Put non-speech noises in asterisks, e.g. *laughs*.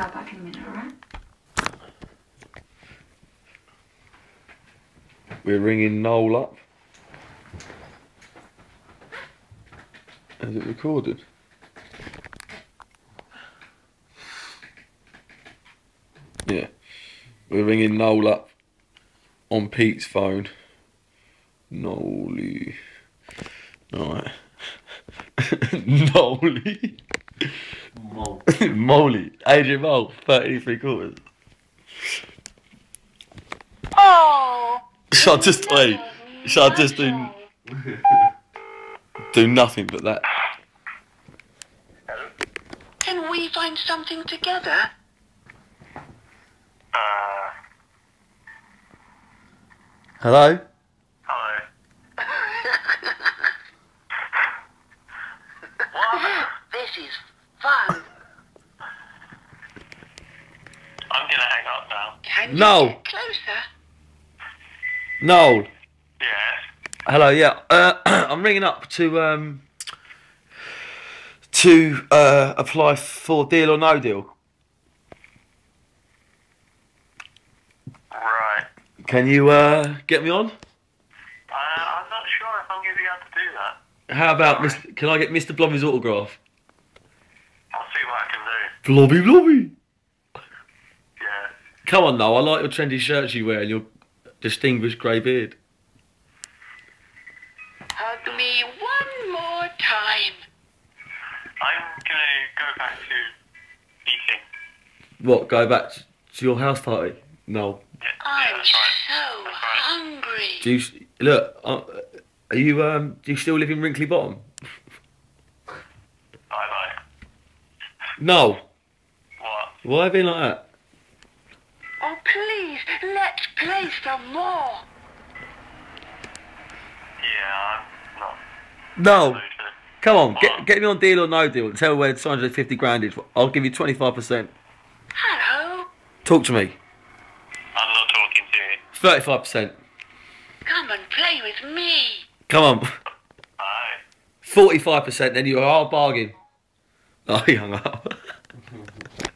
I'll back in a minute, alright? We're ringing Noel up. Is it recorded? Yeah. We're ringing Noel up on Pete's phone. Nolly. Alright. *laughs* Nolly. Mole. Molly. Adrian Mole, 33 quarters. Oh! *laughs* Shall I just wait? Shall I just do do nothing but that? Can we find something together? Uh, Hello? hello. what? *laughs* This is fun. I'm gonna hang up now. Can you No. get closer? Noel. Yes. Hello, yeah. Uh, *clears throat* I'm ringing up to um to uh, apply for deal or no deal. Right. Can you uh, get me on? Uh, I'm not sure if I'm gonna be able to do that. How about Mr. Can I get Mr. Blobby's autograph? I'll see what I can do. Blobby, Blobby. Yeah. Come on, though. I like your trendy shirts you wear and your distinguished grey beard. Hug me one more time. I'm gonna go back to eating. What? Go back to your house party? No. Yeah, I'm yeah, right. so right. hungry. Do you look? Uh, are you um? Do you still live in Crinkley Bottom? Bye bye. No. What? Why have you been like that? Please, let's play some more. Yeah, I'm not. No. mood Come on, get get me on deal or no deal. Tell me where 250 grand is. I'll give you 25%. Hello. Talk to me. I'm not talking to you. 35%. Come and play with me. Come on. Bye. 45%, then you're our bargain. Oh, he hung up. *laughs*